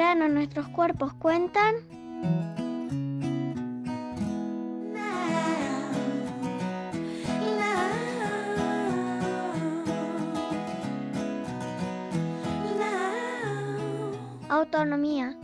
verano nuestros cuerpos cuentan. Autonomía.